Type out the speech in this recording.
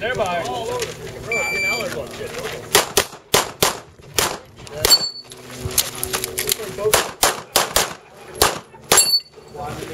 Thereby. All over the freaking road. Getting Allard. Shit, there we go.